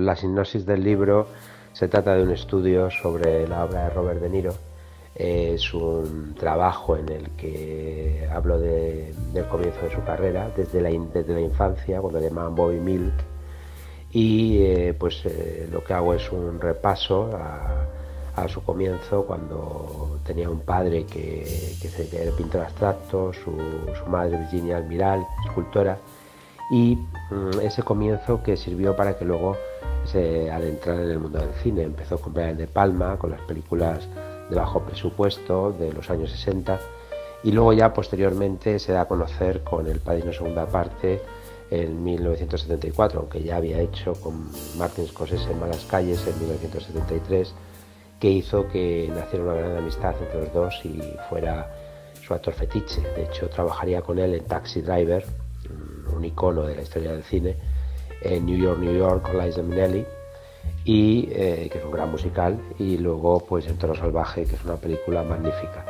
La sinopsis del libro se trata de un estudio sobre la obra de Robert De Niro. Es un trabajo en el que hablo del comienzo de su carrera, desde la, desde la infancia, cuando le llamaban Bobby Milk. Y eh, pues eh, lo que hago es un repaso a, su comienzo, cuando tenía un padre que, que era pintor abstracto, su, su madre Virginia Almiral, escultora y mm, ese comienzo que sirvió para que luego se adentrara en el mundo del cine. Empezó con Brian De Palma, con las películas de bajo presupuesto de los años 60 y luego ya posteriormente se da a conocer con El Padrino Segunda Parte en 1974, aunque ya había hecho con Martin Scorsese en Malas Calles en 1973, que hizo que naciera una gran amistad entre los dos y fuera su actor fetiche. De hecho, trabajaría con él en Taxi Driver, un icono de la historia del cine, en New York, New York con Liza Minnelli, y, eh, que es un gran musical, y luego pues en Toro Salvaje, que es una película magnífica.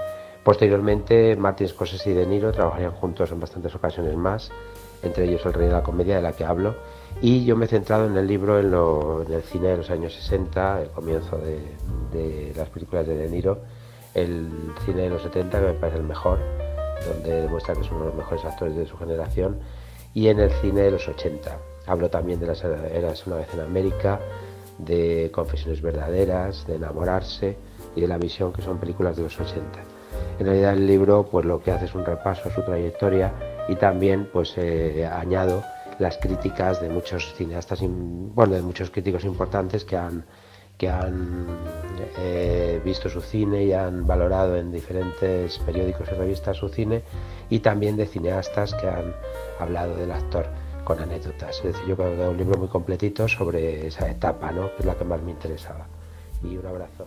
Posteriormente, Martin Scorsese y De Niro trabajarían juntos en bastantes ocasiones más, entre ellos El Rey de la Comedia, de la que hablo, y yo me he centrado en el libro, en, el cine de los años 60, el comienzo de, de las películas de De Niro, el cine de los 70, que me parece el mejor, donde demuestra que es uno de los mejores actores de su generación, y en el cine de los 80. Hablo también de las eras una vez en América, de Confesiones verdaderas, de Enamorarse y de La Visión, que son películas de los 80. En realidad el libro pues lo que hace es un repaso a su trayectoria y también pues eh, añado las críticas de muchos cineastas, bueno, de muchos críticos importantes que han que han eh, visto su cine y han valorado en diferentes periódicos y revistas su cine y también de cineastas que han hablado del actor con anécdotas. Es decir, yo creo que un libro muy completito sobre esa etapa, ¿no? que es la que más me interesaba. Y un abrazo.